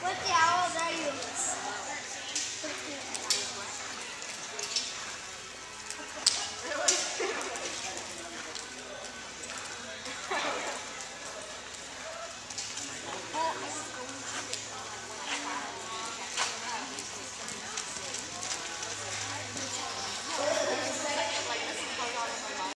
What's the